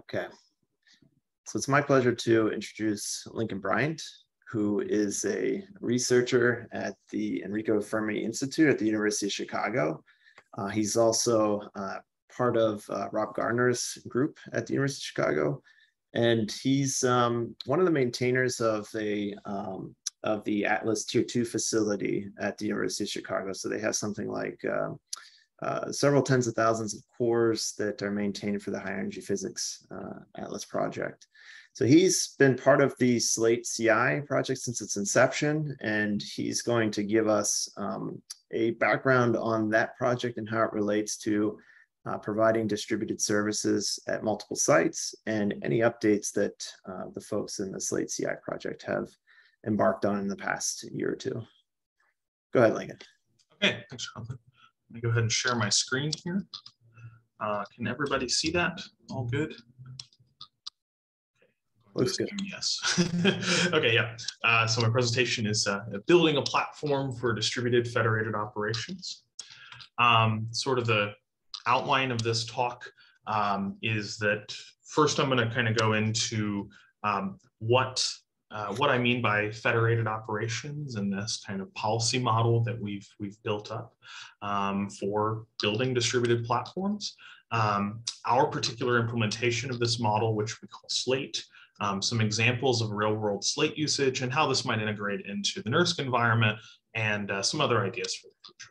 Okay. So it's my pleasure to introduce Lincoln Bryant, who is a researcher at the Enrico Fermi Institute at the University of Chicago. Uh, he's also uh, part of uh, Rob Gardner's group at the University of Chicago. And he's um, one of the maintainers of a um, of the Atlas Tier 2 facility at the University of Chicago. So they have something like uh, several tens of thousands of cores that are maintained for the high energy physics uh, Atlas project. So he's been part of the Slate CI project since its inception, and he's going to give us um, a background on that project and how it relates to uh, providing distributed services at multiple sites and any updates that uh, the folks in the Slate CI project have embarked on in the past year or two. Go ahead, Lincoln. Okay, thanks, Jonathan. Let me go ahead and share my screen here. Uh, can everybody see that? All good? Looks good. Yes. okay, yeah. Uh, so my presentation is uh, building a platform for distributed federated operations. Um, sort of the outline of this talk um, is that first I'm going to kind of go into um, what uh, what I mean by federated operations and this kind of policy model that we've we've built up um, for building distributed platforms. Um, our particular implementation of this model, which we call Slate, um, some examples of real world Slate usage and how this might integrate into the NERSC environment and uh, some other ideas for the future.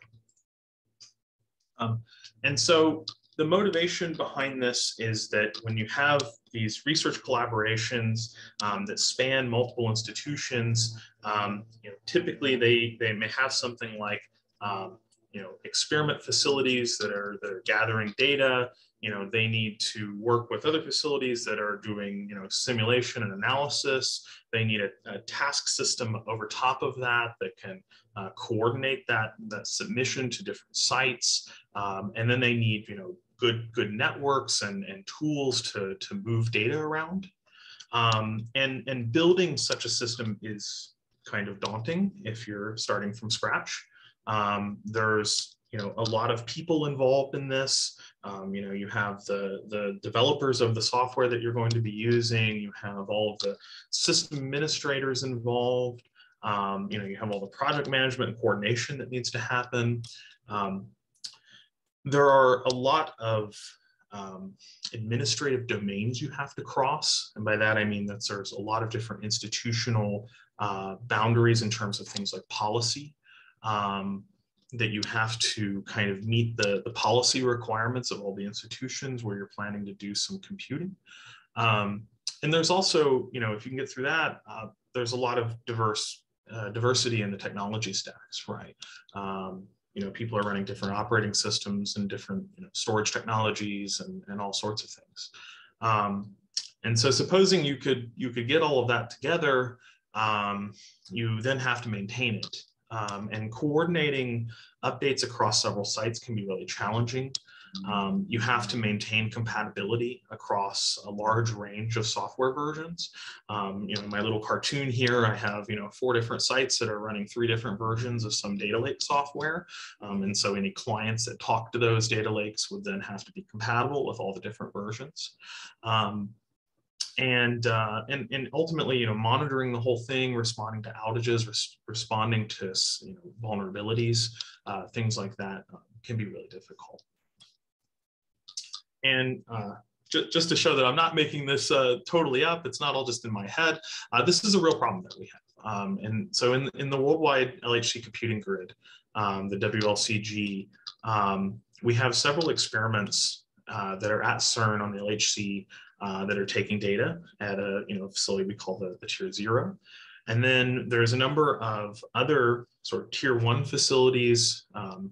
Um, and so the motivation behind this is that when you have these research collaborations um, that span multiple institutions, um, you know, typically they, they may have something like um, you know, experiment facilities that are, that are gathering data, you know, they need to work with other facilities that are doing, you know, simulation and analysis. They need a, a task system over top of that that can uh, coordinate that, that submission to different sites. Um, and then they need, you know, good good networks and, and tools to, to move data around. Um, and, and building such a system is kind of daunting if you're starting from scratch. Um, there's you know a lot of people involved in this. Um, you know you have the the developers of the software that you're going to be using. You have all of the system administrators involved. Um, you know you have all the project management and coordination that needs to happen. Um, there are a lot of um, administrative domains you have to cross. And by that, I mean that there's a lot of different institutional uh, boundaries in terms of things like policy, um, that you have to kind of meet the, the policy requirements of all the institutions where you're planning to do some computing. Um, and there's also, you know, if you can get through that, uh, there's a lot of diverse uh, diversity in the technology stacks, right? Um, you know, people are running different operating systems and different you know, storage technologies and, and all sorts of things. Um, and so supposing you could, you could get all of that together, um, you then have to maintain it. Um, and coordinating updates across several sites can be really challenging. Um, you have to maintain compatibility across a large range of software versions. Um, you know, in my little cartoon here, I have, you know, four different sites that are running three different versions of some data lake software. Um, and so any clients that talk to those data lakes would then have to be compatible with all the different versions. Um, and, uh, and, and ultimately, you know, monitoring the whole thing, responding to outages, res responding to you know, vulnerabilities, uh, things like that uh, can be really difficult. And uh, ju just to show that I'm not making this uh, totally up, it's not all just in my head. Uh, this is a real problem that we have. Um, and so in, in the worldwide LHC computing grid, um, the WLCG, um, we have several experiments uh, that are at CERN on the LHC uh, that are taking data at a you know facility we call the, the tier zero. And then there's a number of other sort of tier one facilities, um,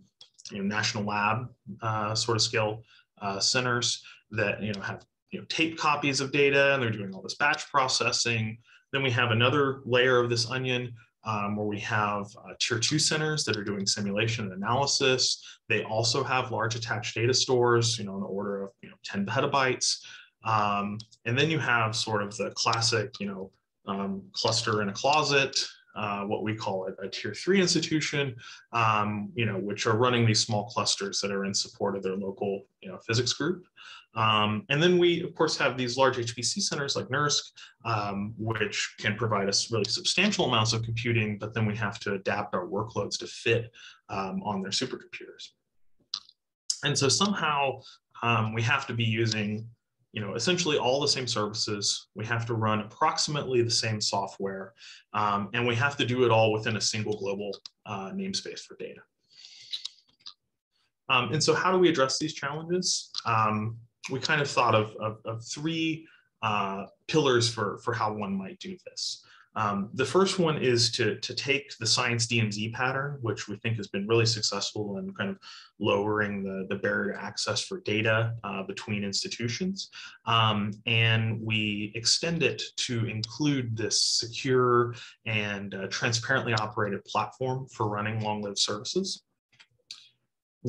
you know, national lab uh, sort of scale uh, centers that you know have you know tape copies of data and they're doing all this batch processing. Then we have another layer of this onion um, where we have uh, tier two centers that are doing simulation and analysis. They also have large attached data stores, you know, in the order of you know 10 petabytes. Um, and then you have sort of the classic, you know, um, cluster in a closet uh, what we call a, a, tier three institution, um, you know, which are running these small clusters that are in support of their local, you know, physics group. Um, and then we, of course, have these large HPC centers like NERSC, um, which can provide us really substantial amounts of computing, but then we have to adapt our workloads to fit um, on their supercomputers. And so somehow um, we have to be using you know, essentially all the same services. We have to run approximately the same software, um, and we have to do it all within a single global uh, namespace for data. Um, and so how do we address these challenges? Um, we kind of thought of, of, of three uh, pillars for, for how one might do this. Um, the first one is to, to take the science DMZ pattern, which we think has been really successful in kind of lowering the, the barrier to access for data uh, between institutions. Um, and we extend it to include this secure and uh, transparently operated platform for running long-lived services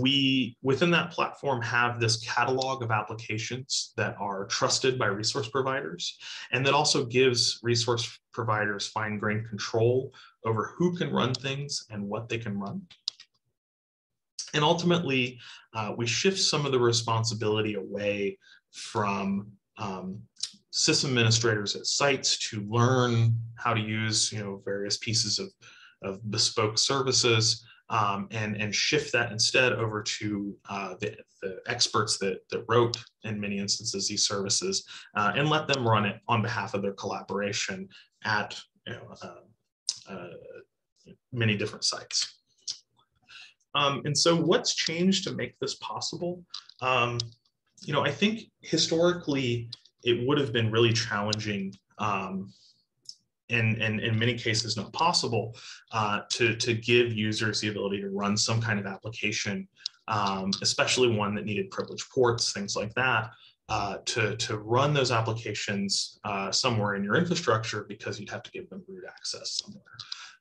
we within that platform have this catalog of applications that are trusted by resource providers and that also gives resource providers fine-grained control over who can run things and what they can run. And ultimately uh, we shift some of the responsibility away from um, system administrators at sites to learn how to use you know various pieces of, of bespoke services um, and, and shift that instead over to uh, the, the, experts that, that wrote, in many instances, these services uh, and let them run it on behalf of their collaboration at you know, uh, uh many different sites. Um, and so what's changed to make this possible? Um, you know, I think historically it would have been really challenging um, and, in many cases not possible uh, to, to give users the ability to run some kind of application, um, especially one that needed privileged ports, things like that, uh, to, to run those applications uh, somewhere in your infrastructure because you'd have to give them root access somewhere.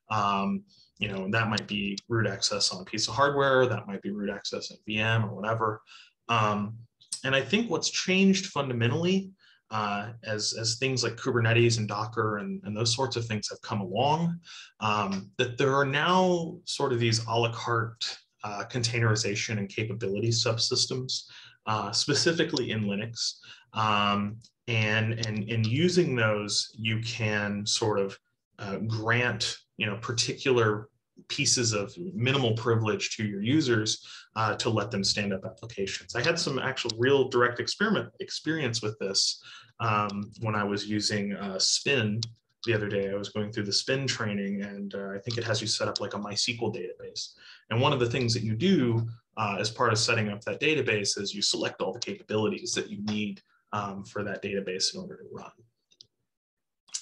Um, you know, that might be root access on a piece of hardware, that might be root access in VM or whatever. Um, and I think what's changed fundamentally uh, as, as things like Kubernetes and Docker and, and those sorts of things have come along, um, that there are now sort of these a la carte uh, containerization and capability subsystems, uh, specifically in Linux. Um, and, and, and using those, you can sort of uh, grant you know, particular pieces of minimal privilege to your users uh, to let them stand up applications. I had some actual real direct experiment experience with this um, when I was using uh, Spin the other day. I was going through the Spin training and uh, I think it has you set up like a MySQL database. And one of the things that you do uh, as part of setting up that database is you select all the capabilities that you need um, for that database in order to run.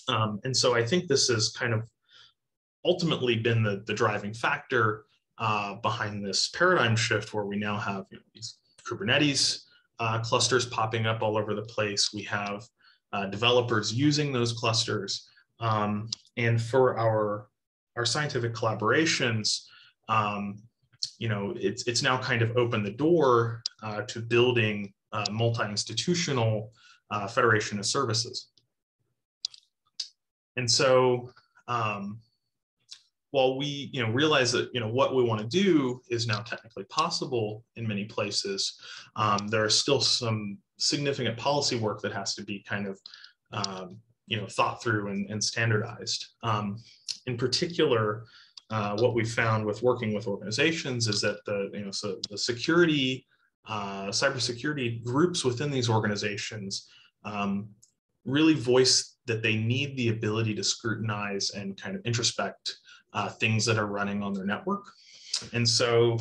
Um, and so I think this is kind of ultimately been the, the driving factor uh, behind this paradigm shift where we now have you know, these Kubernetes uh, clusters popping up all over the place. We have uh, developers using those clusters. Um, and for our, our scientific collaborations, um, you know, it's, it's now kind of opened the door uh, to building multi-institutional uh, federation of services. And so um, while we you know realize that you know what we want to do is now technically possible in many places um, there are still some significant policy work that has to be kind of um, you know thought through and, and standardized. Um, in particular uh, what we found with working with organizations is that the you know so the security uh, cybersecurity groups within these organizations um, really voice that they need the ability to scrutinize and kind of introspect uh, things that are running on their network. And so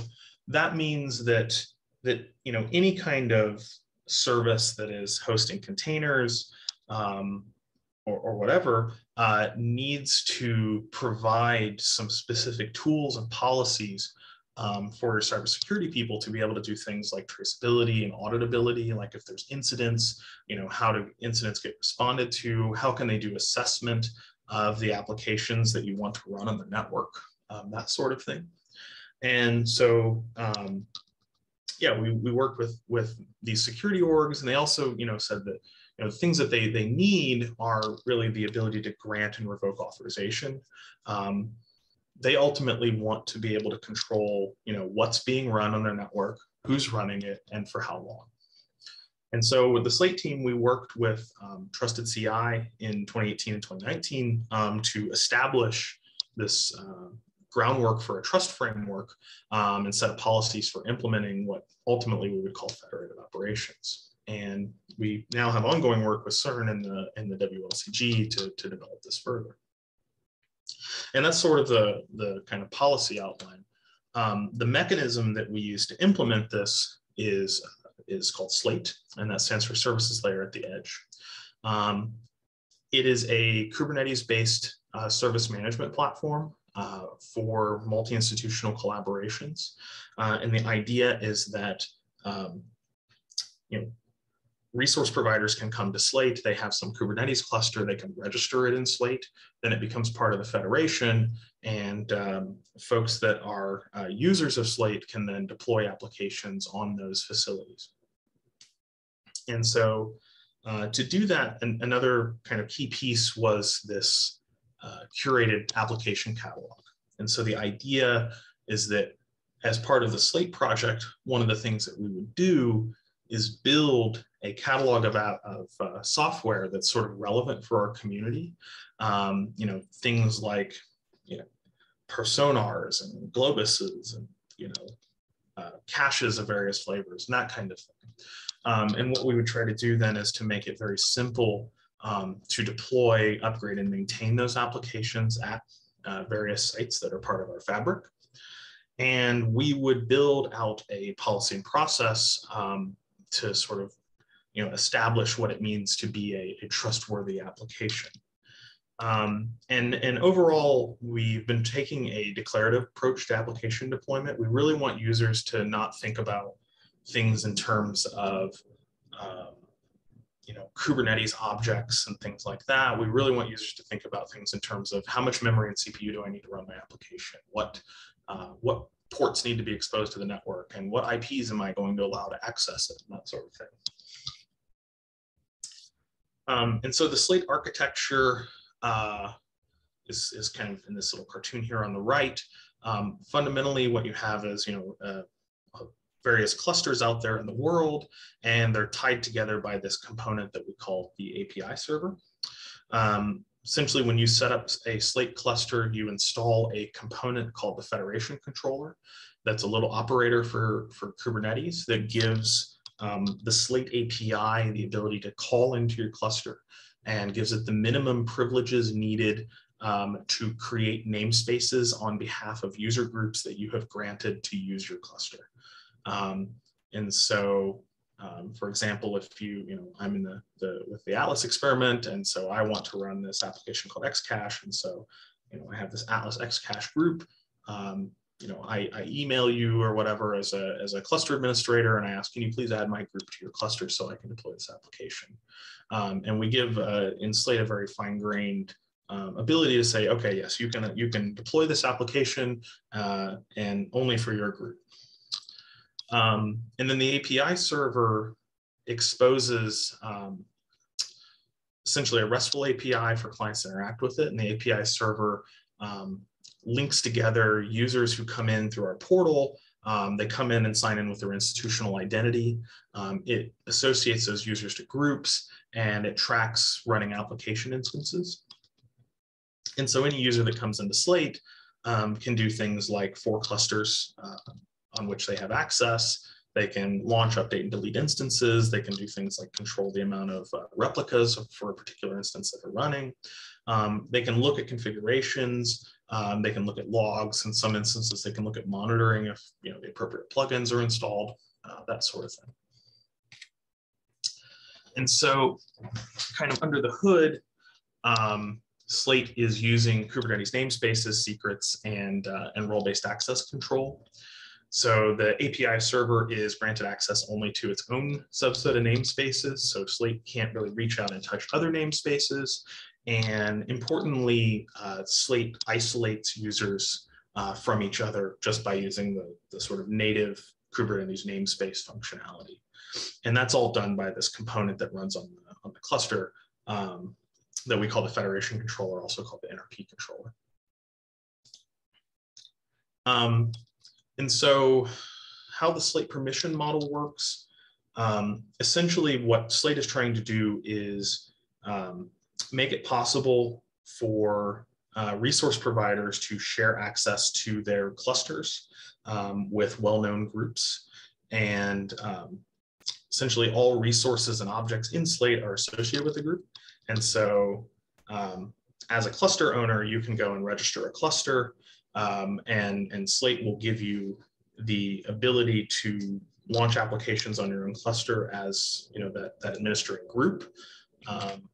that means that, that you know, any kind of service that is hosting containers um, or, or, whatever uh, needs to provide some specific tools and policies um, for cybersecurity people to be able to do things like traceability and auditability, like if there's incidents, you know, how do incidents get responded to? How can they do assessment of the applications that you want to run on the network, um, that sort of thing. And so, um, yeah, we, we worked with, with these security orgs and they also, you know, said that, you know, things that they, they need are really the ability to grant and revoke authorization. Um, they ultimately want to be able to control, you know, what's being run on their network, who's running it, and for how long. And so with the Slate team, we worked with um, Trusted CI in 2018 and 2019 um, to establish this uh, groundwork for a trust framework um, and set of policies for implementing what ultimately we would call federated operations. And we now have ongoing work with CERN and the, and the WLCG to, to develop this further. And that's sort of the, the kind of policy outline. Um, the mechanism that we use to implement this is is called Slate, and that stands for Services Layer at the Edge. Um, it is a Kubernetes-based uh, service management platform uh, for multi-institutional collaborations. Uh, and the idea is that um, you know, resource providers can come to Slate, they have some Kubernetes cluster, they can register it in Slate, then it becomes part of the federation, and um, folks that are uh, users of Slate can then deploy applications on those facilities. And so uh, to do that, an, another kind of key piece was this uh, curated application catalog. And so the idea is that as part of the Slate project, one of the things that we would do is build a catalog of, of uh, software that's sort of relevant for our community. Um, you know, things like, you know, perfSONARs and globuses and, you know, uh, caches of various flavors and that kind of thing. Um, and what we would try to do then is to make it very simple um, to deploy, upgrade, and maintain those applications at uh, various sites that are part of our fabric. And we would build out a policy and process um, to sort of you know, establish what it means to be a, a trustworthy application. Um, and, and overall, we've been taking a declarative approach to application deployment. We really want users to not think about things in terms of um, you know Kubernetes objects and things like that. We really want users to think about things in terms of how much memory and CPU do I need to run my application? What uh, what ports need to be exposed to the network, and what IPs am I going to allow to access it, and that sort of thing. Um, and so the Slate architecture uh, is, is kind of in this little cartoon here on the right. Um, fundamentally, what you have is, you know, uh, various clusters out there in the world, and they're tied together by this component that we call the API server. Um, essentially, when you set up a Slate cluster, you install a component called the Federation Controller. That's a little operator for, for Kubernetes that gives um, the Slate API the ability to call into your cluster and gives it the minimum privileges needed um, to create namespaces on behalf of user groups that you have granted to use your cluster. Um, and so, um, for example, if you, you know, I'm in the, the, with the Atlas experiment, and so I want to run this application called Xcache. And so, you know, I have this Atlas Xcache group. Um, you know, I, I, email you or whatever as a, as a cluster administrator, and I ask, can you please add my group to your cluster so I can deploy this application? Um, and we give uh, in Slate a very fine-grained um, ability to say, okay, yes, you can you can deploy this application uh, and only for your group. Um, and then the API server exposes um, essentially a RESTful API for clients to interact with it. And the API server um, links together users who come in through our portal. Um, they come in and sign in with their institutional identity. Um, it associates those users to groups and it tracks running application instances. And so any user that comes into Slate um, can do things like for clusters, uh, on which they have access. They can launch, update, and delete instances. They can do things like control the amount of uh, replicas for a particular instance that they're running. Um, they can look at configurations. Um, they can look at logs. In some instances, they can look at monitoring if you know the appropriate plugins are installed, uh, that sort of thing. And so, kind of under the hood, um, Slate is using Kubernetes namespaces, secrets, and, uh, and role-based access control. So the API server is granted access only to its own subset of namespaces. So Slate can't really reach out and touch other namespaces. And importantly, uh, Slate isolates users uh, from each other just by using the, the sort of native Kubernetes namespace functionality. And that's all done by this component that runs on the, on the cluster um, that we call the federation controller, also called the NRP controller. Um, and so how the slate permission model works Um, essentially, what Slate is trying to do is um, make it possible for uh, resource providers to share access to their clusters um, with well-known groups. And um, essentially all resources and objects in Slate are associated with the group. And so um, as a cluster owner, you can go and register a cluster um, and, and Slate will give you the ability to launch applications on your own cluster as you know that, that administering group. Um,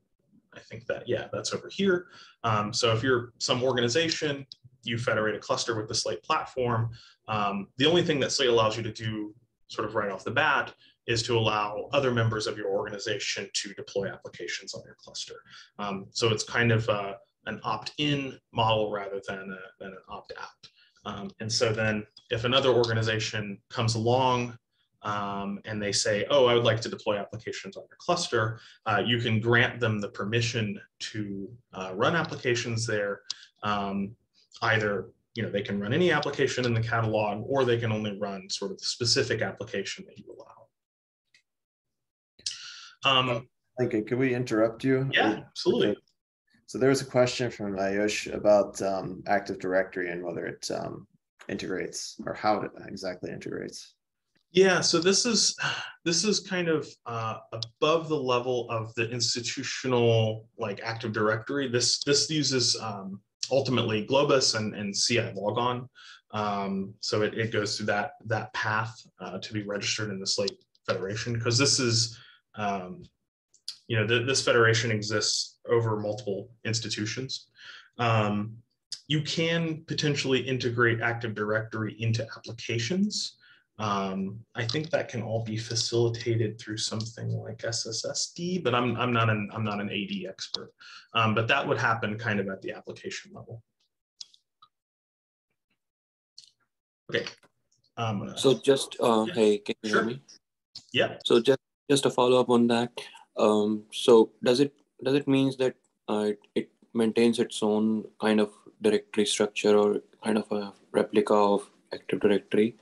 I think that, yeah, that's over here. Um, so if you're some organization, you federate a cluster with the Slate platform. Um, the only thing that Slate allows you to do sort of right off the bat is to allow other members of your organization to deploy applications on your cluster. Um, so it's kind of uh, an opt-in model rather than, a, than an opt-out. Um, and so then if another organization comes along um, and they say, oh, I would like to deploy applications on your cluster, uh, you can grant them the permission to uh, run applications there. Um, either you know they can run any application in the catalog, or they can only run sort of the specific application that you allow. Um, Lincoln, could we interrupt you? Yeah, absolutely. So there was a question from Ayush about um, Active Directory and whether it um, integrates or how it exactly integrates. Yeah, so this is this is kind of uh, above the level of the institutional like Active Directory. This this uses um, ultimately Globus and, and CILogon. Um, so it, it goes through that that path uh, to be registered in the Slate Federation because this is um, you know th this federation exists over multiple institutions. Um, you can potentially integrate Active Directory into applications. Um, I think that can all be facilitated through something like SSSD, but I'm, I'm, not, an, I'm not an AD expert. Um, but that would happen kind of at the application level. Okay. Um, so just, uh, yeah. hey, can you sure. hear me? Yeah. So just, just a follow up on that. Um, so does it, does it means that uh, it, it maintains its own kind of directory structure or kind of a replica of Active Directory?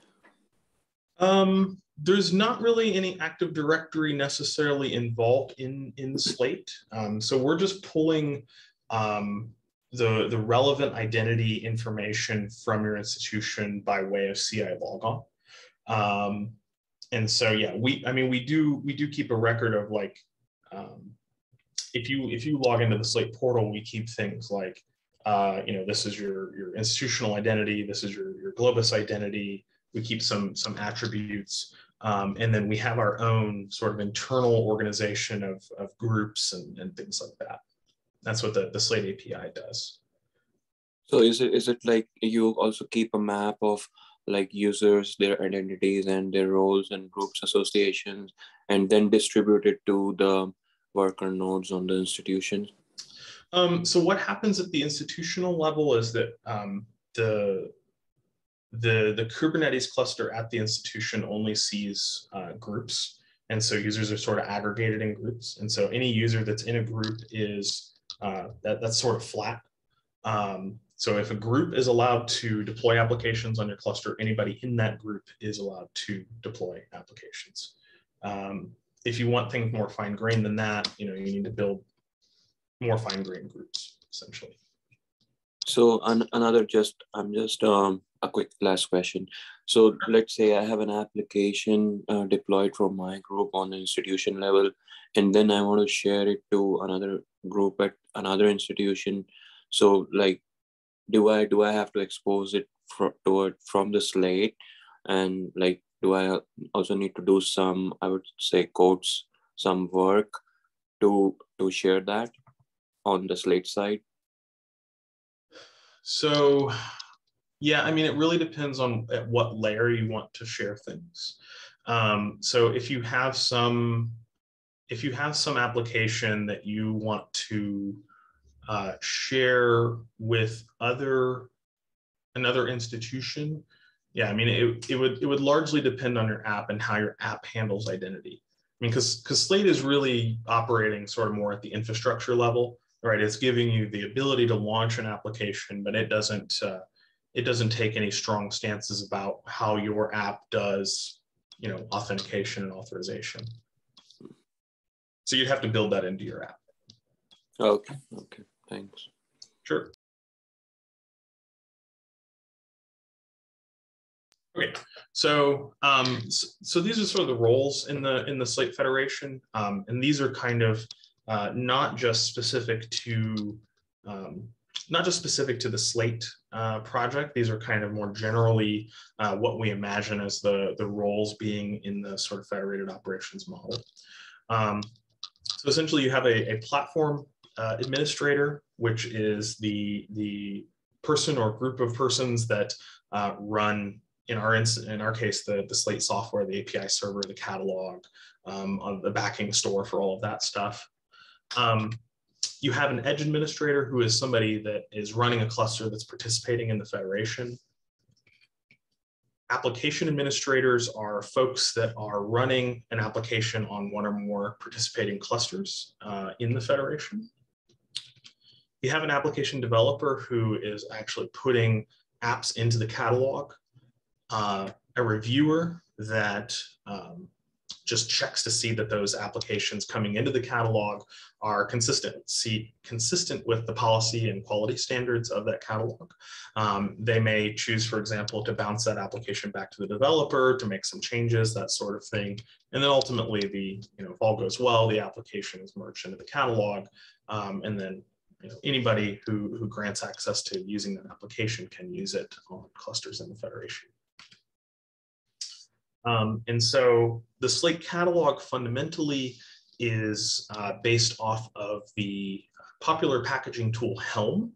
Um, there's not really any Active Directory necessarily involved in, in Slate. Um, so we're just pulling um, the, the relevant identity information from your institution by way of CILogon. Um, and so, yeah, we, I mean, we do, we do keep a record of like, um, if you, if you log into the Slate portal, we keep things like, uh, you know, this is your, your institutional identity, this is your, your Globus identity, we keep some some attributes. Um, and then we have our own sort of internal organization of, of groups and, and things like that. That's what the, the slate api does. So is it is it like you also keep a map of like users their identities and their roles and groups associations and then distribute it to the worker nodes on the institution um, so what happens at the institutional level is that um, the the, the Kubernetes cluster at the institution only sees uh, groups. And so users are sort of aggregated in groups. And so any user that's in a group is, uh, that, that's sort of flat. Um, so if a group is allowed to deploy applications on your cluster, anybody in that group is allowed to deploy applications. Um, if you want things more fine grained than that, you know, you need to build more fine grained groups essentially. So an, another just, I'm just um, a quick last question. So let's say I have an application uh, deployed from my group on the institution level, and then I want to share it to another group at another institution. So like, do I do I have to expose it for, to it from the slate, and like, do I also need to do some I would say quotes some work to to share that on the slate side? So yeah, I mean, it really depends on at what layer you want to share things. Um, so if you have some, if you have some application that you want to uh, share with other another institution, yeah, I mean, it, it would it would largely depend on your app and how your app handles identity. I mean, because because Slate is really operating sort of more at the infrastructure level, right? It's giving you the ability to launch an application, but it doesn't uh, it doesn't take any strong stances about how your app does you know, authentication and authorization. So you'd have to build that into your app. Okay, okay, thanks. Sure. Okay, so um, so, these are sort of the roles in the in the Slate Federation, um, and these are kind of uh, not just specific to um, not just specific to the Slate uh, project. These are kind of more generally uh, what we imagine as the the roles being in the sort of federated operations model. Um, so essentially, you have a, a platform uh, administrator, which is the the person or group of persons that uh, run in our in our case, the, the Slate software, the API server, the catalog, um, on the backing store for all of that stuff. Um, you have an edge administrator who is somebody that is running a cluster that's participating in the federation. Application administrators are folks that are running an application on one or more participating clusters uh, in the federation. You have an application developer who is actually putting apps into the catalog uh, a reviewer that um, just checks to see that those applications coming into the catalog are consistent, see consistent with the policy and quality standards of that catalog. Um, they may choose, for example, to bounce that application back to the developer to make some changes, that sort of thing. And then ultimately, the you know if all goes well, the application is merged into the catalog, um, and then you know, anybody who, who grants access to using that application can use it on clusters in the federation. Um, and so the Slate catalog fundamentally is uh, based off of the popular packaging tool Helm.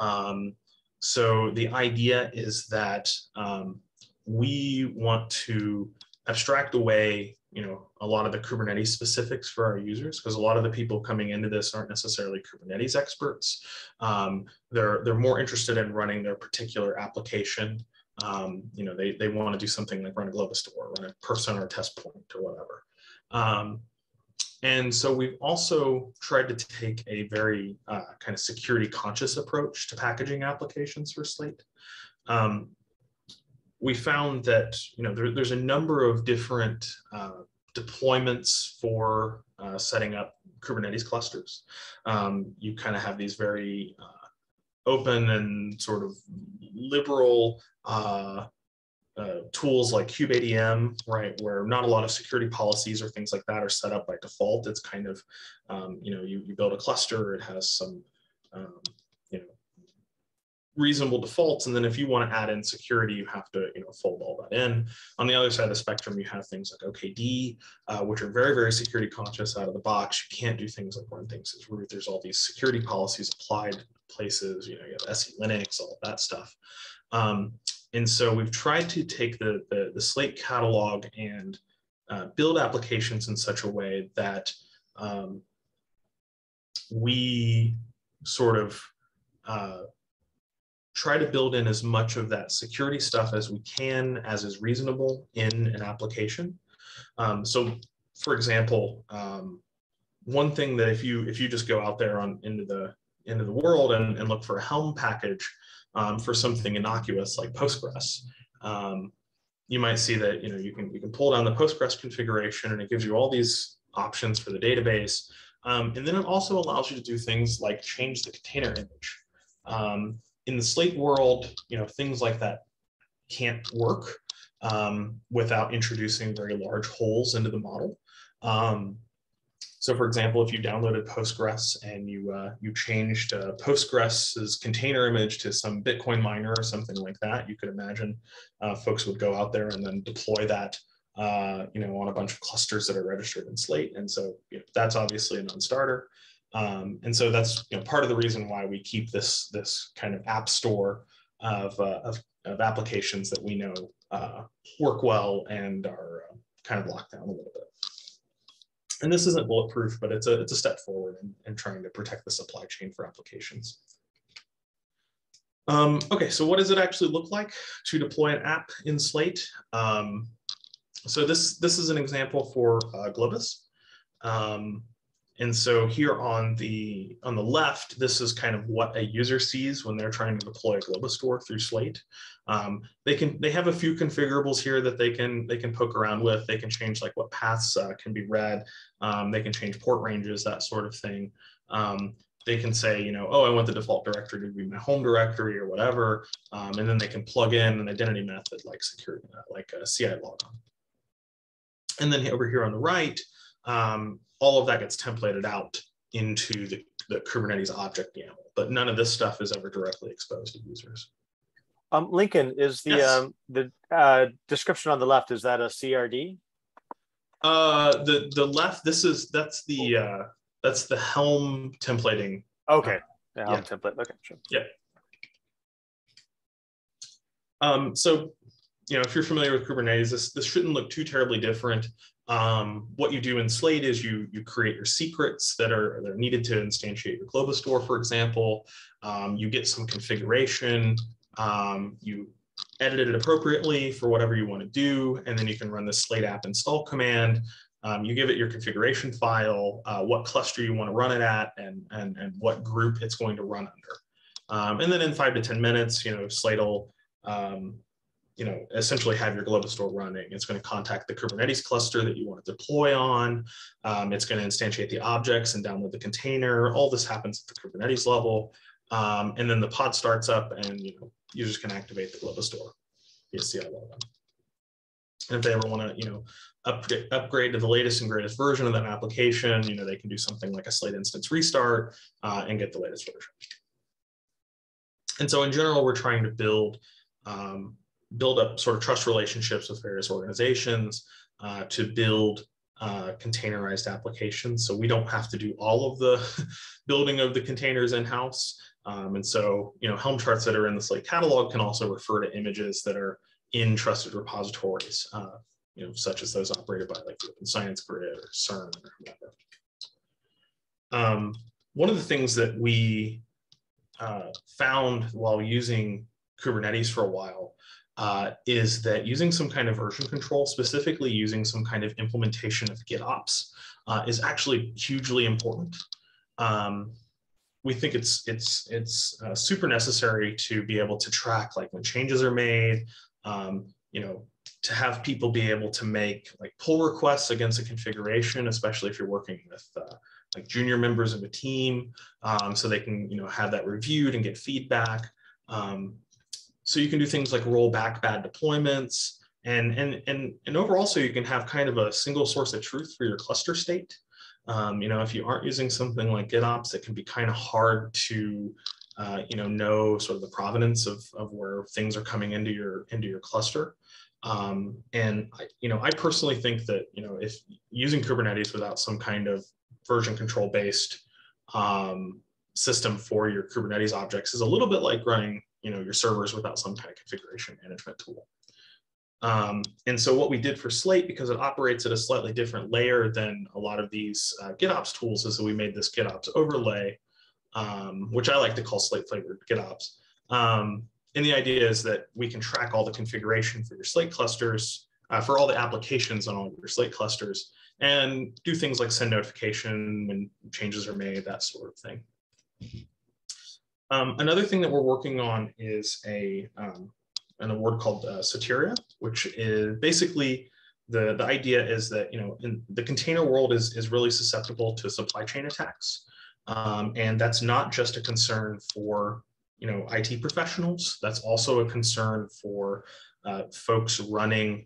Um, so the idea is that um, we want to abstract away you know a lot of the kubernetes specifics for our users because a lot of the people coming into this aren't necessarily kubernetes experts um, they're they're more interested in running their particular application um, you know, they, they want to do something like run a Globus store, run a perfSONAR test point or whatever. Um, and so we've also tried to take a very uh, kind of security conscious approach to packaging applications for Slate. Um, we found that you know there, there's a number of different uh, deployments for uh, setting up Kubernetes clusters. Um, you kind of have these very uh, open and sort of liberal uh, uh, tools like KubeADM, right, where not a lot of security policies or things like that are set up by default. It's kind of, um, you know, you, you build a cluster, it has some, um, you know, reasonable defaults. And then if you want to add in security, you have to, you know, fold all that in. On the other side of the spectrum, you have things like OKD, uh, which are very, very security conscious out of the box. You can't do things like run things as root. There's all these security policies applied places, you know, you have SE Linux, all that stuff. Um, and so we've tried to take the, the, the Slate catalog and uh, build applications in such a way that um, we sort of uh, try to build in as much of that security stuff as we can, as is reasonable in an application. Um, so, for example, um, one thing that if you if you just go out there on into the into the world and, and look for a Helm package um, for something innocuous like Postgres, um, you might see that you know you can you can pull down the Postgres configuration and it gives you all these options for the database. Um, and then it also allows you to do things like change the container image. Um, in the Slate world, you know things like that can't work um, without introducing very large holes into the model. So for example, if you downloaded Postgres and you uh, you changed uh, Postgres's container image to some Bitcoin miner or something like that, you could imagine uh, folks would go out there and then deploy that uh, you know, on a bunch of clusters that are registered in Slate. And so you know, that's obviously a non-starter. Um, and so that's you know, part of the reason why we keep this, this kind of app store of, uh, of, of, applications that we know uh, work well and are kind of locked down a little bit and this isn't bulletproof, but it's a, it's a step forward in, in trying to protect the supply chain for applications. Um, okay, so what does it actually look like to deploy an app in Slate? Um, so this, this is an example for uh, Globus. Um, and so here on the on the left, this is kind of what a user sees when they're trying to deploy a Globus store through Slate. Um, they can they have a few configurables here that they can they can poke around with. They can change like what paths uh, can be read. Um, they can change port ranges, that sort of thing. Um, they can say, you know, oh, I want the default directory to be my home directory or whatever, um, and then they can plug in an identity method like security, uh, like a CILogon. And then over here on the right, um, all of that gets templated out into the, the Kubernetes object YAML, but none of this stuff is ever directly exposed to users. Um, Lincoln, is the Yes. um, the uh, description on the left is that a CRD? Uh, the the left, this is that's the uh, that's the Helm templating. Okay, yeah, yeah. template. Okay, sure. Um, so, you know, if you're familiar with Kubernetes, this this shouldn't look too terribly different. Um, what you do in Slate is you you create your secrets that are that are needed to instantiate your Globus store, for example. Um, you get some configuration. Um, you edit it appropriately for whatever you want to do, and then you can run the Slate app install command. Um, you give it your configuration file, uh, what cluster you want to run it at, and, and, and what group it's going to run under. Um, and then in five to 10 minutes, you know, Slate will, um, you know, essentially have your Globus store running. It's going to contact the Kubernetes cluster that you want to deploy on. Um, it's going to instantiate the objects and download the container. All this happens at the Kubernetes level. Um, and then the pod starts up and, you know, users can activate the Globus store via CILogon. And if they ever want to, you know, upgrade, upgrade to the latest and greatest version of that application, you know, they can do something like a Slate instance restart uh, and get the latest version. And so in general, we're trying to build um, build up sort of trust relationships with various organizations uh, to build uh, containerized applications. So we don't have to do all of the building of the containers in-house. Um, and so, you know, Helm charts that are in the Slate catalog can also refer to images that are in trusted repositories, uh, you know, such as those operated by like the Open Science Grid or CERN or whatever. Um, one of the things that we uh, found while using Kubernetes for a while uh, is that using some kind of version control, specifically using some kind of implementation of GitOps, uh, is actually hugely important. Um, we think it's it's it's uh, super necessary to be able to track like when changes are made, um, you know, to have people be able to make like pull requests against a configuration, especially if you're working with uh, like junior members of a team, um, so they can you know have that reviewed and get feedback. Um, so you can do things like roll back bad deployments, and and and and overall, so you can have kind of a single source of truth for your cluster state. Um, you know, if you aren't using something like GitOps, it can be kind of hard to uh, you know know sort of the provenance of, of where things are coming into your into your cluster. Um, and I, you know, I personally think that you know if using Kubernetes without some kind of version control based um, system for your Kubernetes objects is a little bit like running you know your servers without some kind of configuration management tool. Um, and so what we did for Slate, because it operates at a slightly different layer than a lot of these uh, GitOps tools, is that we made this GitOps overlay, um, which I like to call Slate flavored GitOps. Um, and the idea is that we can track all the configuration for your Slate clusters, uh, for all the applications on all your Slate clusters, and do things like send notification when changes are made, that sort of thing. Um, another thing that we're working on is a um, an award called uh, Soteria, which is basically the, the idea is that you know the container world is, is really susceptible to supply chain attacks. Um, and that's not just a concern for you know IT professionals, that's also a concern for uh, folks running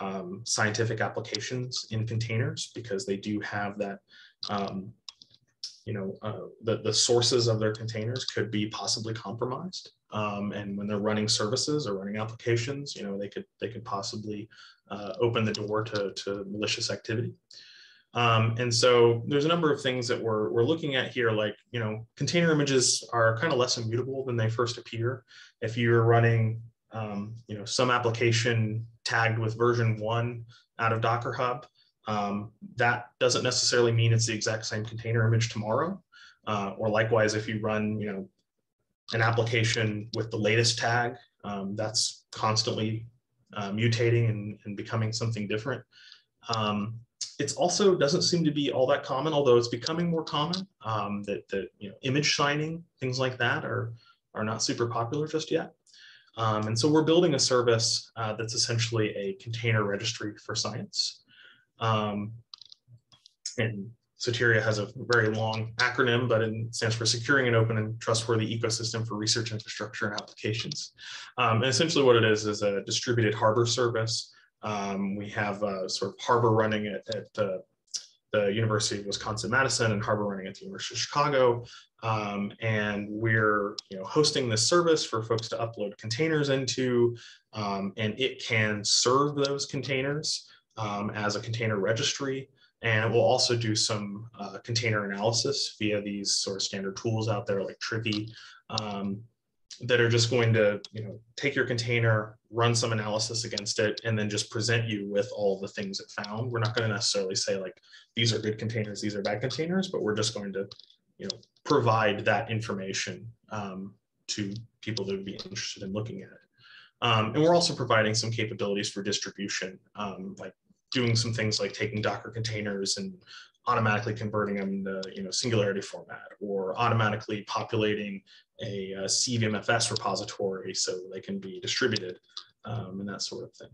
um, scientific applications in containers because they do have that um, you know, uh, the, the sources of their containers could be possibly compromised. Um, and when they're running services or running applications, you know, they could they could possibly uh, open the door to, to malicious activity. Um, and so there's a number of things that we're, we're looking at here, like, you know, container images are kind of less immutable than they first appear. If you're running, um, you know, some application tagged with version one out of Docker Hub, um, that doesn't necessarily mean it's the exact same container image tomorrow. Uh, or likewise, if you run, you know, an application with the latest tag, um, that's constantly uh, mutating and, and, becoming something different. Um, it's also doesn't seem to be all that common, although it's becoming more common. Um, that that you know image signing things like that are are not super popular just yet. Um, and so we're building a service uh, that's essentially a container registry for science. Um, and Soteria has a very long acronym, but it stands for Securing an Open and Trustworthy Ecosystem for Research Infrastructure and Applications. Um, and essentially what it is is a distributed harbor service. Um, we have a sort of harbor running at, at the, the University of Wisconsin-Madison and harbor running at the University of Chicago. Um, and we're you know, hosting this service for folks to upload containers into, um, and it can serve those containers um, as a container registry. And we'll also do some uh, container analysis via these sort of standard tools out there like Trivy um, that are just going to you know, take your container, run some analysis against it, and then just present you with all the things it found. We're not going to necessarily say like, these are good containers, these are bad containers, but we're just going to you know, provide that information um, to people that would be interested in looking at it. Um, and we're also providing some capabilities for distribution, um, like doing some things like taking Docker containers and automatically converting them to you know singularity format or automatically populating a, a CVMFS repository so they can be distributed um, and that sort of thing.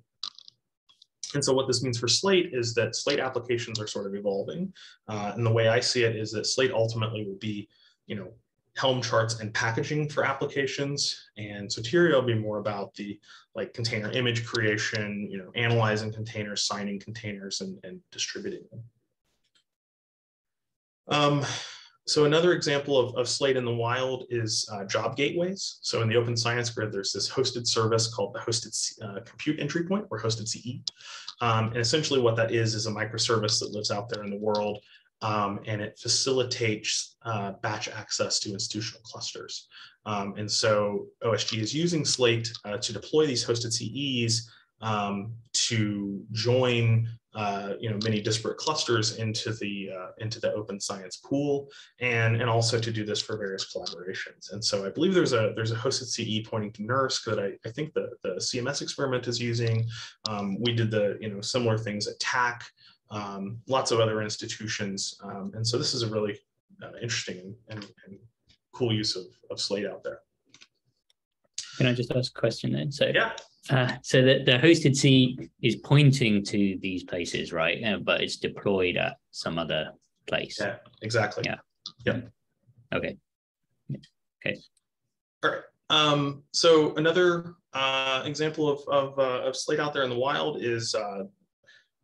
And so what this means for Slate is that Slate applications are sort of evolving. Uh, and the way I see it is that Slate ultimately will be, you know, Helm charts and packaging for applications. And Soteria will be more about the like container image creation, you know, analyzing containers, signing containers, and, and distributing them. Um, so another example of, of Slate in the wild is uh, job gateways. So in the Open Science Grid, there's this hosted service called the Hosted uh, Compute Entry Point or Hosted CE. Um, and essentially what that is, is a microservice that lives out there in the world um, and it facilitates uh, batch access to institutional clusters. Um, and so OSG is using Slate uh, to deploy these hosted CEs um, to join uh, you know many disparate clusters into the uh, into the open science pool and and also to do this for various collaborations and so I believe there's a there's a hosted CE pointing to NERSC that I, I think the the CMS experiment is using um, we did the you know similar things at TACC um, lots of other institutions. Um, and so this is a really uh, interesting and, and, cool use of, of Slate out there. Can I just ask a question then? So yeah. Uh, so the, the hosted CE is pointing to these places, right? Yeah, but it's deployed at some other place. Yeah, exactly. Yeah. Yeah. Okay. Okay. All right. Um, so another uh, example of, of, uh, of Slate out there in the wild is uh,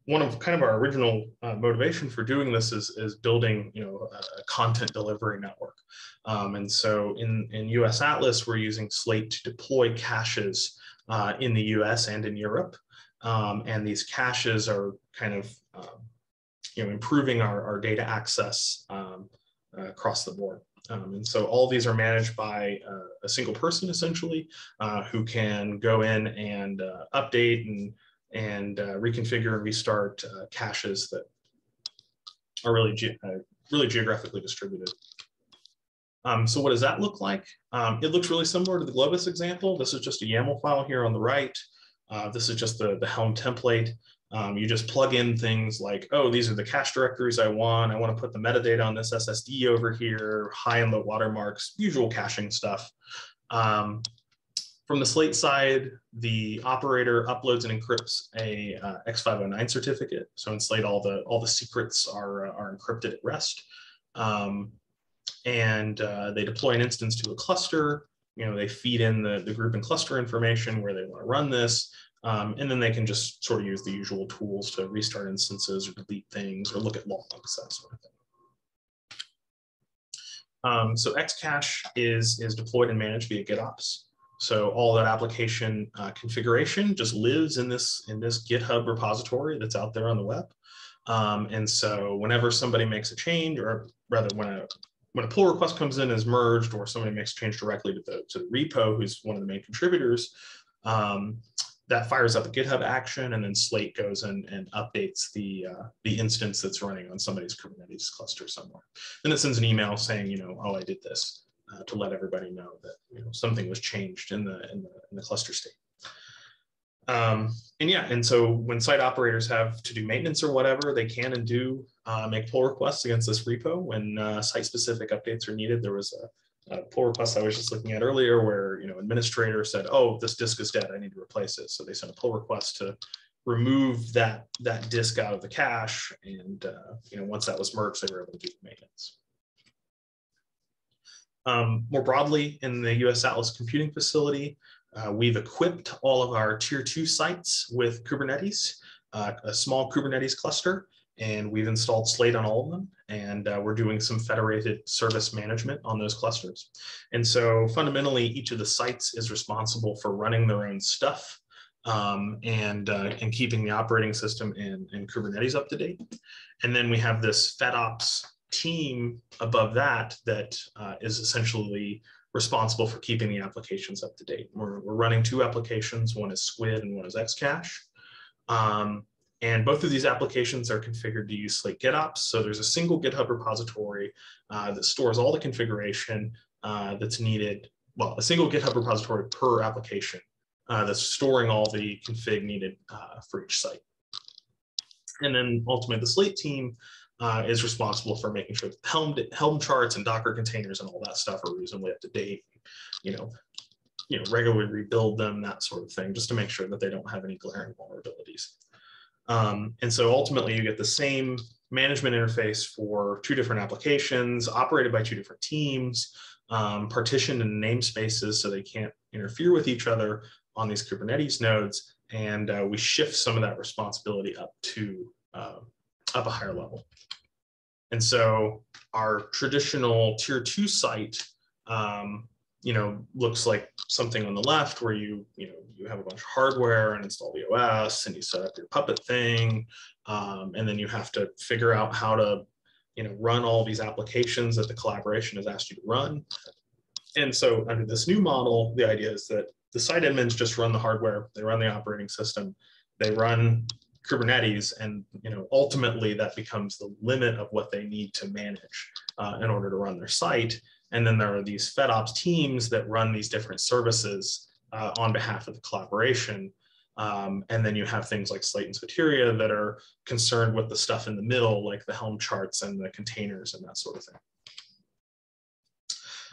one of kind of our original uh, motivation for doing this is, is building, you know, a, content delivery network. Um, and so in, in US Atlas, we're using Slate to deploy caches uh, in the US and in Europe. Um, and these caches are kind of, um, you know, improving our, our data access uh, across the board. Um, and so all these are managed by uh, a single person essentially, uh, who can go in and uh, update and and uh, reconfigure and restart uh, caches that are really, ge uh, really geographically distributed. Um, so what does that look like? Um, it looks really similar to the Globus example. This is just a YAML file here on the right. Uh, this is just the, the Helm template. Um, you just plug in things like, oh, these are the cache directories I want. I want to put the metadata on this SSD over here, high and low watermarks, usual caching stuff. From the Slate side, the operator uploads and encrypts a uh, X509 certificate. So in Slate, all the all the secrets are uh, are encrypted at rest, um, and uh, they deploy an instance to a cluster. You know, they feed in the the group and cluster information where they want to run this, um, and then they can just sort of use the usual tools to restart instances or delete things or look at logs that sort of thing. Um, so Xcache is is deployed and managed via GitOps. So all that application uh, configuration just lives in this in this GitHub repository that's out there on the web. Um, and so whenever somebody makes a change, or rather when a when a pull request comes in is merged, or somebody makes a change directly to the to the repo, who's one of the main contributors, um, that fires up a GitHub action, and then Slate goes and, and updates the uh, the instance that's running on somebody's Kubernetes cluster somewhere. Then it sends an email saying, you know, oh, I did this uh, to let everybody know that you know, something was changed in the, in the, in the cluster state. Um, and yeah, and so when site operators have to do maintenance or whatever, they can and do uh, make pull requests against this repo when uh, site-specific updates are needed. There was a, a, pull request I was just looking at earlier where you know administrator said, "Oh, this disk is dead. I need to replace it." So they sent a pull request to remove that that disk out of the cache, and uh, you know once that was merged, they were able to do the maintenance. Um, more broadly, in the US Atlas Computing Facility, uh, we've equipped all of our tier two sites with Kubernetes, uh, a small Kubernetes cluster, and we've installed Slate on all of them. And uh, we're doing some federated service management on those clusters. And so fundamentally, each of the sites is responsible for running their own stuff um, and, uh, and keeping the operating system and, and Kubernetes up to date. And then we have this FedOps team above that that uh, is essentially responsible for keeping the applications up to date. We're, we're running two applications, one is Squid and one is Xcache. Um, and both of these applications are configured to use Slate GitOps. So there's a single GitHub repository uh, that stores all the configuration uh, that's needed. Well, a single GitHub repository per application uh, that's storing all the config needed uh, for each site. And then ultimately the Slate team uh, is responsible for making sure Helm, Helm charts and Docker containers and all that stuff are reasonably up to date. You know, you know, regularly rebuild them, that sort of thing, just to make sure that they don't have any glaring vulnerabilities. Um, and so ultimately you get the same management interface for two different applications operated by two different teams, um, partitioned in namespaces so they can't interfere with each other on these Kubernetes nodes. And uh, we shift some of that responsibility up to uh, up a higher level. And so our traditional tier two site, um, you know, looks like something on the left where you, you know, you have a bunch of hardware and install the OS and you set up your Puppet thing. Um, and then you have to figure out how to, you know, run all these applications that the collaboration has asked you to run. And so under this new model, the idea is that the site admins just run the hardware, they run the operating system, they run Kubernetes, and you know ultimately that becomes the limit of what they need to manage uh, in order to run their site. And then there are these FedOps teams that run these different services uh, on behalf of the collaboration. Um, and then you have things like Slate and Soteria that are concerned with the stuff in the middle, like the Helm charts and the containers and that sort of thing.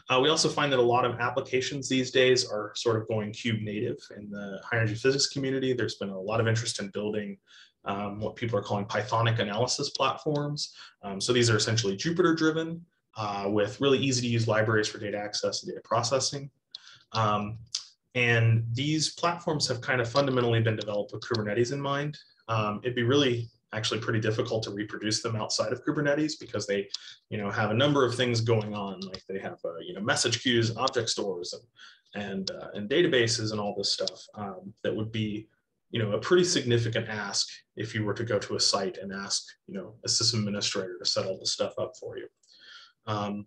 Uh, we also find that a lot of applications these days are sort of going cube native in the high energy physics community. There's been a lot of interest in building um, what people are calling Pythonic analysis platforms. Um, so these are essentially Jupyter driven uh, with really easy to use libraries for data access and data processing. Um, and these platforms have kind of fundamentally been developed with Kubernetes in mind. Um, it'd be really actually pretty difficult to reproduce them outside of Kubernetes because they, you know, have a number of things going on. Like they have, uh, you know, message queues and object stores and and uh, and databases and all this stuff um, that would be, you know, a pretty significant ask if you were to go to a site and ask, you know, a system administrator to set all this stuff up for you. Um,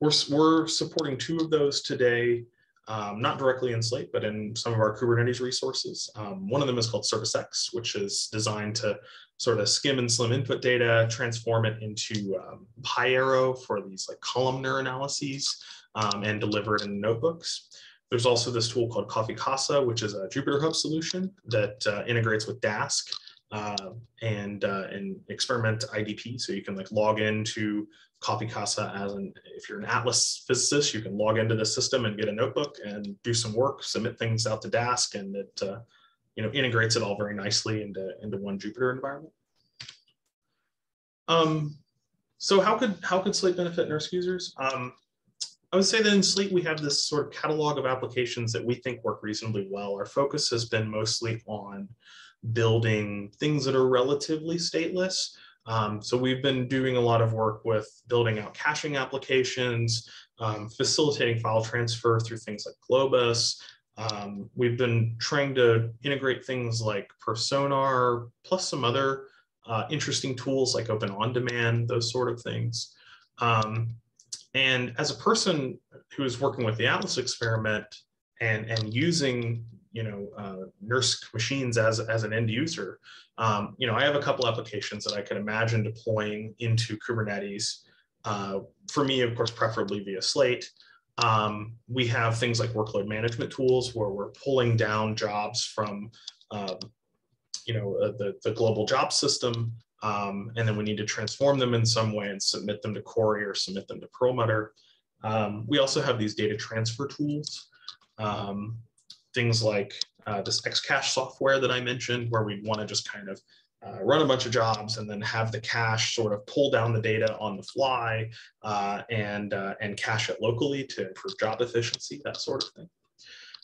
we're, we're supporting two of those today um, not directly in Slate, but in some of our Kubernetes resources. Um, one of them is called ServiceX, which is designed to sort of skim and slim input data, transform it into um, PyArrow for these like columnar analyses, um, and deliver it in notebooks. There's also this tool called Coffea-casa, which is a Jupyter Hub solution that uh, integrates with Dask uh, and uh, and experiment IDP. So you can like log into Coffea-casa as an, if you're an Atlas physicist, you can log into the system and get a notebook and do some work, submit things out to Dask, and it uh, you know integrates it all very nicely into into one Jupyter environment. Um, so how could how could Slate benefit NERSC users? Um, I would say that in Slate we have this sort of catalog of applications that we think work reasonably well. Our focus has been mostly on building things that are relatively stateless. Um, so we've been doing a lot of work with building out caching applications, um, facilitating file transfer through things like Globus. Um, we've been trying to integrate things like perfSONAR, plus some other uh, interesting tools like Open On Demand, those sort of things. Um, and as a person who is working with the Atlas experiment and, and using you know uh, NERSC machines as, as an end user, um, you know, I have a couple applications that I could imagine deploying into Kubernetes. Uh, for me, of course, preferably via Slate. Um, we have things like workload management tools where we're pulling down jobs from um, you know, uh, the, the global job system. Um, and then we need to transform them in some way and submit them to Cori or submit them to Perlmutter. Um, we also have these data transfer tools, um, things like uh, this Xcache software that I mentioned, where we want to just kind of uh, run a bunch of jobs and then have the cache sort of pull down the data on the fly uh, and, uh, and cache it locally to improve job efficiency, that sort of thing.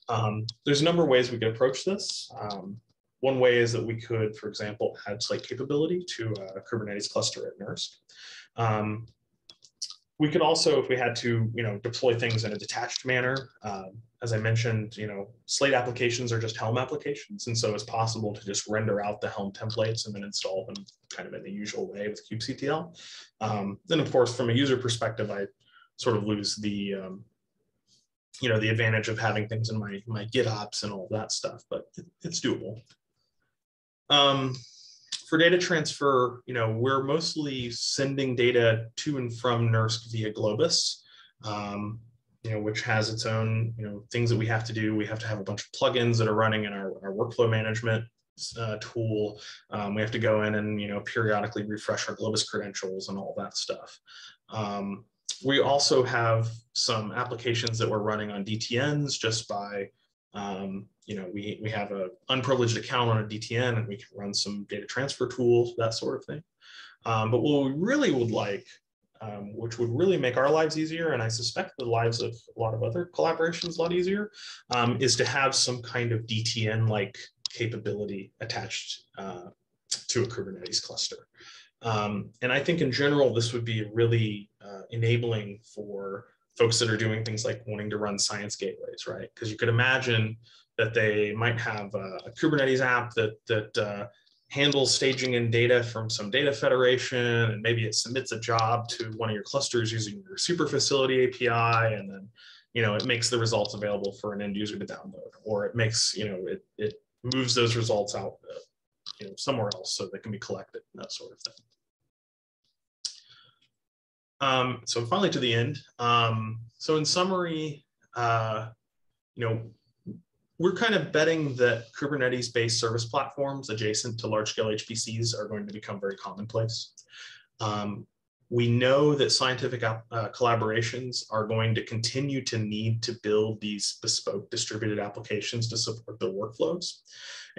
Um, there's a number of ways we could approach this. Um, one way is that we could, for example, add Slate capability to a Kubernetes cluster at NERSC. Um, we could also, if we had to, you know, deploy things in a detached manner, um, as I mentioned, you know, Slate applications are just Helm applications. And so it's possible to just render out the Helm templates and then install them kind of in the usual way with kubectl. Um, then of course, from a user perspective, I sort of lose the, um, you know, the advantage of having things in my, my GitOps and all that stuff, but it, it's doable. Um, for data transfer, you know, we're mostly sending data to and from NERSC via Globus, um, you know, which has its own, you know, things that we have to do. We have to have a bunch of plugins that are running in our, our workflow management uh, tool. Um, we have to go in and, you know, periodically refresh our Globus credentials and all that stuff. Um, we also have some applications that we're running on DTNs just by um, you know, we, we have a unprivileged account on a DTN and we can run some data transfer tools, that sort of thing. Um, but what we really would like, um, which would really make our lives easier, and I suspect the lives of a lot of other collaborations a lot easier, um, is to have some kind of DTN-like capability attached uh, to a Kubernetes cluster. Um, and I think in general, this would be really uh, enabling for folks that are doing things like wanting to run science gateways, right? Because you could imagine that they might have a, a Kubernetes app that that uh, handles staging and data from some data federation, and maybe it submits a job to one of your clusters using your super facility API, and then you know it makes the results available for an end user to download, or it makes you know it it moves those results out uh, you know somewhere else so they can be collected and that sort of thing. Um, so finally to the end. Um, so in summary, uh, you know, we're kind of betting that Kubernetes-based service platforms adjacent to large-scale HPCs are going to become very commonplace. Um, we know that scientific uh, collaborations are going to continue to need to build these bespoke distributed applications to support their workflows.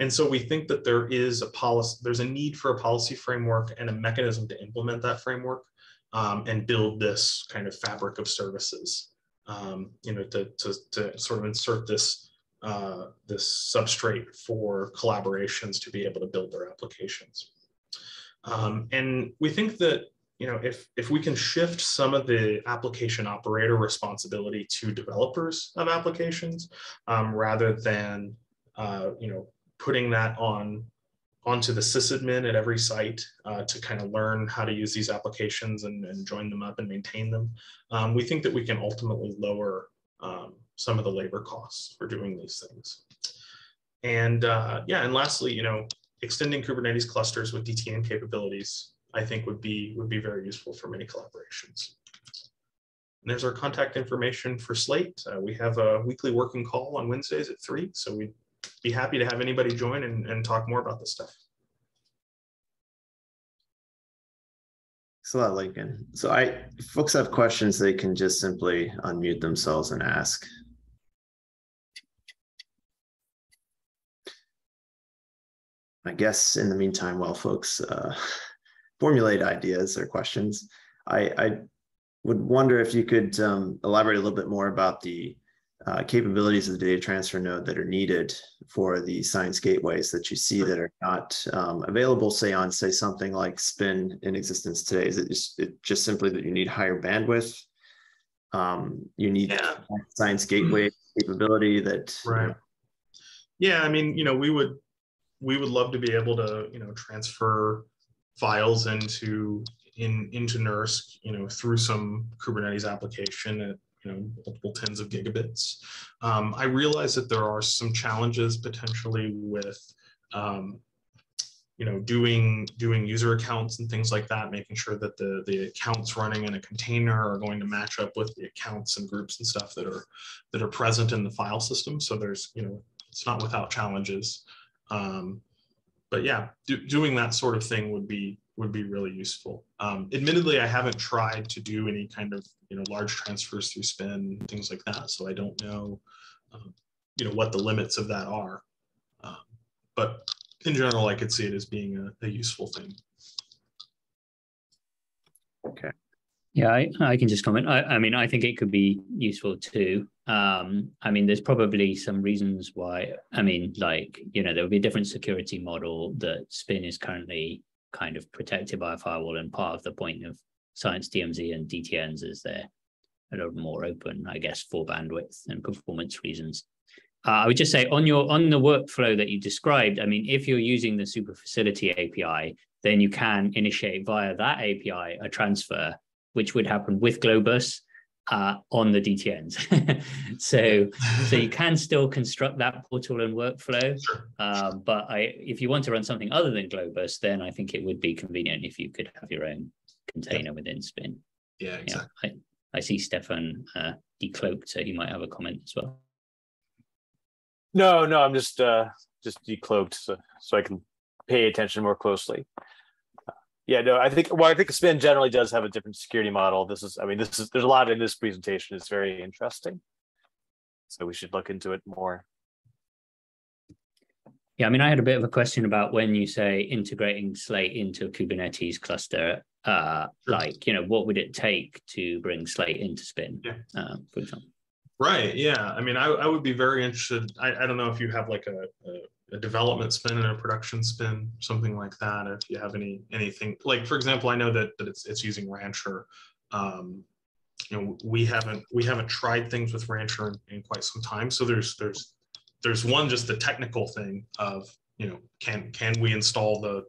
And so we think that there is a policy, there's a need for a policy framework and a mechanism to implement that framework um, and build this kind of fabric of services, um, you know, to, to, to sort of insert this uh, this substrate for collaborations to be able to build their applications. Um, and we think that you know if if we can shift some of the application operator responsibility to developers of applications um, rather than uh, you know putting that on onto the sysadmin at every site uh, to kind of learn how to use these applications and, and join them up and maintain them. Um, we think that we can ultimately lower um, some of the labor costs for doing these things. And uh, yeah, and lastly, you know, extending Kubernetes clusters with DTN capabilities, I think would be would be very useful for many collaborations. And there's our contact information for Slate. Uh, we have a weekly working call on Wednesdays at three, so we'd be happy to have anybody join and, and talk more about this stuff. Thanks a lot, Lincoln. So I, folks have questions, they can just simply unmute themselves and ask. I guess in the meantime, while folks uh, formulate ideas or questions, I, I, would wonder if you could um, elaborate a little bit more about the uh, capabilities of the data transfer node that are needed for the science gateways that you see that are not um, available, say on say something like Spin in existence today? Is it just, it just simply that you need higher bandwidth? Um, you need yeah. science gateway mm-hmm. capability that right. Yeah, I mean, you know, we would we would love to be able to you know transfer files into in into NERSC, you know, through some Kubernetes application at you know multiple tens of gigabits. Um, I realize that there are some challenges potentially with um, you know doing doing user accounts and things like that, making sure that the the accounts running in a container are going to match up with the accounts and groups and stuff that are that are present in the file system. So there's you know it's not without challenges. Um, but yeah, do, doing that sort of thing would be would be really useful. Um, admittedly, I haven't tried to do any kind of you know large transfers through spin things like that, so I don't know um, you know what the limits of that are. Um, but in general, I could see it as being a, a useful thing. Okay. Yeah, I, I can just comment. I, I mean, I think it could be useful too. Um, I mean, there's probably some reasons why. I mean, like, you know, there would be a different security model that Spin is currently kind of protected by a firewall. And part of the point of Science DMZ and DTNs is they're a little more open, I guess, for bandwidth and performance reasons. Uh, I would just say on your on the workflow that you described, I mean, if you're using the Super Facility API, then you can initiate via that API a transfer which would happen with Globus uh, on the DTNs. so, so you can still construct that portal and workflow. Uh, but I, if you want to run something other than Globus, then I think it would be convenient if you could have your own container within Spin. Yeah, exactly. Yeah, I, I see Stefan uh, decloaked, so he might have a comment as well. No, no, I'm just uh, just decloaked so, so I can pay attention more closely. Yeah, no, I think well, I think Spin generally does have a different security model. This is, I mean, this is there's a lot in this presentation. It's very interesting, so we should look into it more. Yeah, I mean, I had a bit of a question about when you say integrating Slate into a Kubernetes cluster. Uh, like, you know, what would it take to bring Slate into Spin, Yeah. uh, for example? Right. Yeah. I mean, I, I would be very interested. I, I don't know if you have like a, a, a development spin and a production spin, something like that. If you have any anything like, for example, I know that, that it's it's using Rancher. Um, you know, we haven't we haven't tried things with Rancher in, in quite some time. So there's there's there's one just the technical thing of you know can can we install the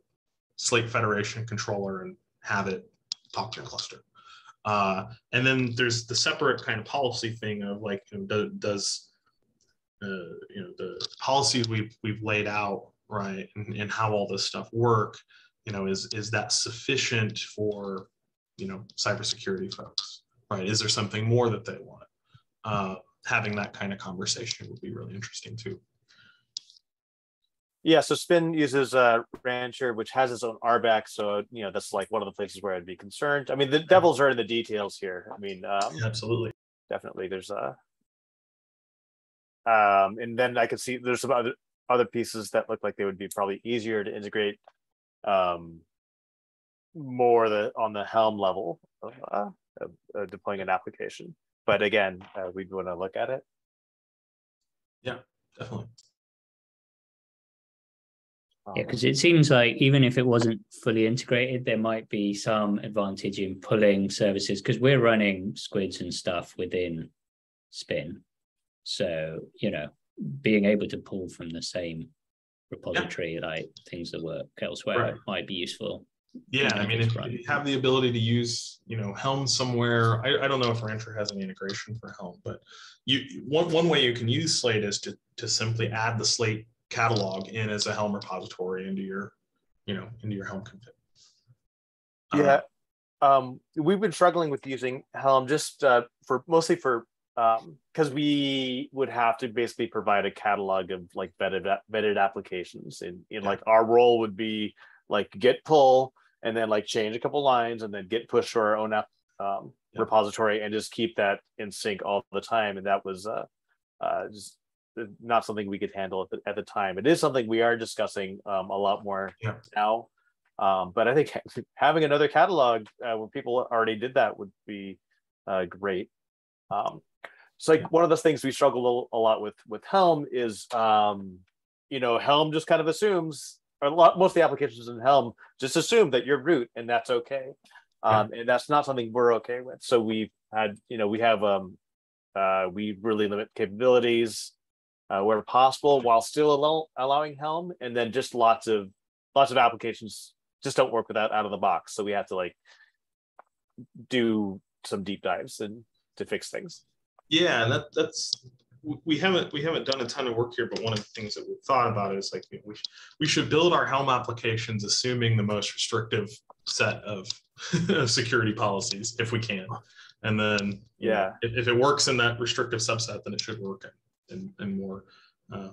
Slate Federation controller and have it talk to your cluster. Uh, and then there's the separate kind of policy thing of like, you know, do, does, uh, you know, the policies we've, we've laid out, right, and, and how all this stuff work, you know, is, is that sufficient for, you know, cybersecurity folks, right? Is there something more that they want? Uh, having that kind of conversation would be really interesting too. Yeah, so Spin uses uh, Rancher, which has its own RBAC. So, you know, that's like one of the places where I'd be concerned. I mean, the devils are in the details here. I mean, um, Absolutely. definitely there's a. Um, and then I could see there's some other, other pieces that look like they would be probably easier to integrate um, more the on the Helm level of, uh, of uh, deploying an application. But again, uh, we'd want to look at it. Yeah, definitely. Yeah, because it seems like even if it wasn't fully integrated, there might be some advantage in pulling services because we're running squids and stuff within Spin. So, you know, being able to pull from the same repository, like things that work elsewhere, Right. might be useful. Yeah, I mean, if you have the ability to use, you know, Helm somewhere, I, I don't know if Rancher has any integration for Helm, but you, one, one way you can use Slate is to, to simply add the Slate catalog in as a Helm repository into your, you know, into your Helm config. Uh, Yeah. Um, we've been struggling with using Helm just uh, for mostly for um, because we would have to basically provide a catalog of like vetted vetted applications, and, and Yeah. like our role would be like git pull and then like change a couple lines and then git push to our own app um, Yeah. repository and just keep that in sync all the time. And that was uh, uh, just not something we could handle at the, at the time. It is something we are discussing um, a lot more Yeah. now. Um, but I think having another catalog uh, where people already did that would be uh, great. Um, so like one of those things we struggle a lot with with Helm is, um, you know, Helm just kind of assumes, or a lot, most of the applications in Helm just assume that you're root and that's okay. Um, And that's not something we're okay with. So we've had, you know, we have, um, uh, we really limit capabilities uh, where possible while still allow, allowing Helm. And then just lots of, lots of applications just don't work with that out of the box. So we have to like do some deep dives and to fix things. Yeah, that that's we- haven't we haven't done a ton of work here, but one of the things that we've thought about is like we we should build our Helm applications assuming the most restrictive set of security policies if we can, and then Yeah. if, if it works in that restrictive subset, then it should work in, in more uh,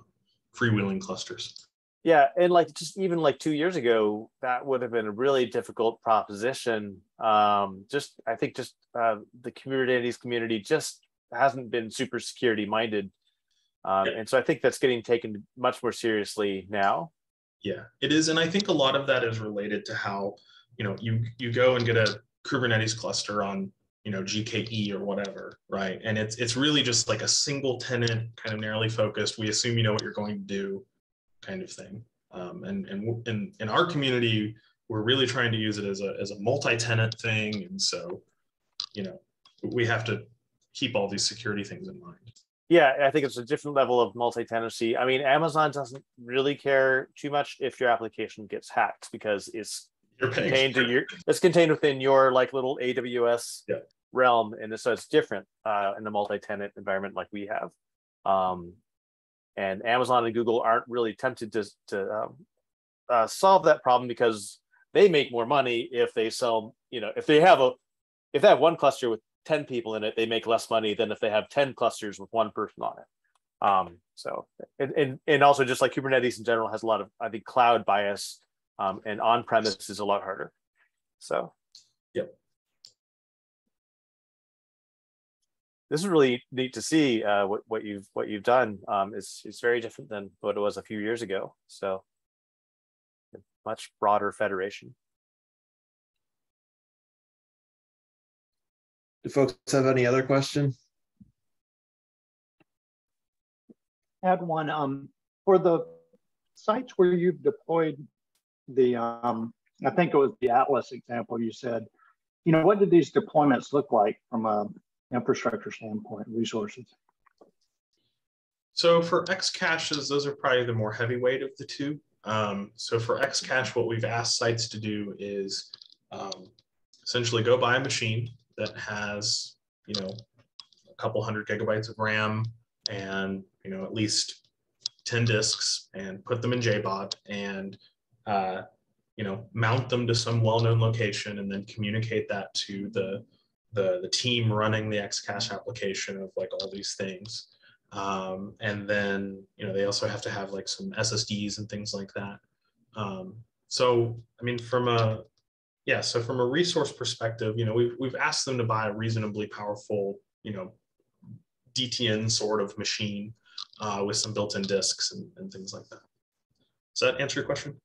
freewheeling clusters. Yeah, and like just even like two years ago, that would have been a really difficult proposition. Um, just I think just uh, the Kubernetes community just hasn't been super security minded, um, yeah. and so I think that's getting taken much more seriously now. Yeah, it is, and I think a lot of that is related to how you know you you go and get a Kubernetes cluster on you know GKE or whatever, right? And it's it's really just like a single tenant, kind of narrowly focused. We assume you know what you're going to do, kind of thing. Um, and and in in our community, we're really trying to use it as a as a multi-tenant thing, and so you know we have to keep all these security things in mind. Yeah, I think it's a different level of multi-tenancy. I mean, Amazon doesn't really care too much if your application gets hacked because it's you're contained to your it's contained within your like little AWS yeah. realm, and so it's different uh, in the multi-tenant environment like we have. Um, and Amazon and Google aren't really tempted to to um, uh, solve that problem because they make more money if they sell. You know, if they have a if they have one cluster with 10 people in it, they make less money than if they have 10 clusters with one person on it. Um, so, and, and, and also just like Kubernetes in general has a lot of, I think, cloud bias um, and on-premise is a lot harder. So, yep. This is really neat to see uh, what, what you've what you've done. Um, is is very different than what it was a few years ago. So, much broader federation. Do folks have any other question? Add one. Um, for the sites where you've deployed the, um, I think it was the Atlas example you said, you know, what did these deployments look like from a infrastructure standpoint, resources? So for Xcaches, those are probably the more heavyweight of the two. Um, so for Xcache, what we've asked sites to do is um, essentially go buy a machine that has, you know, a couple hundred gigabytes of RAM and, you know, at least 10 disks and put them in JBOD and uh, you know, mount them to some well-known location and then communicate that to the, the, the team running the Xcache application of like all these things. Um, and then, you know, they also have to have like some SSDs and things like that. Um, so, I mean, from a, yeah, so from a resource perspective, you know, we've, we've asked them to buy a reasonably powerful, you know, DTN sort of machine uh, with some built-in disks and, and things like that. Does that answer your question?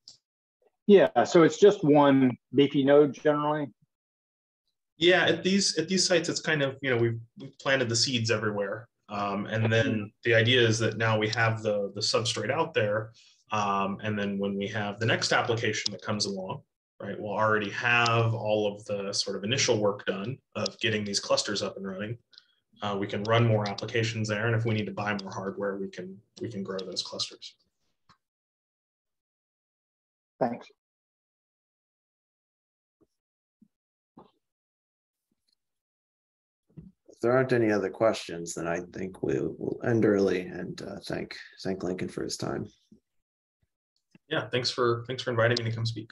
Yeah, so it's just one beefy node generally. Yeah, at these at these sites, it's kind of you know we've, we've planted the seeds everywhere, um, and then the idea is that now we have the the substrate out there, um, and then when we have the next application that comes along, right, we'll already have all of the sort of initial work done of getting these clusters up and running. Uh, we can run more applications there, and if we need to buy more hardware, we can we can grow those clusters. Thanks. If there aren't any other questions, then I think we'll, we'll end early and uh, thank thank Lincoln for his time. Yeah, thanks for thanks for inviting me to come speak.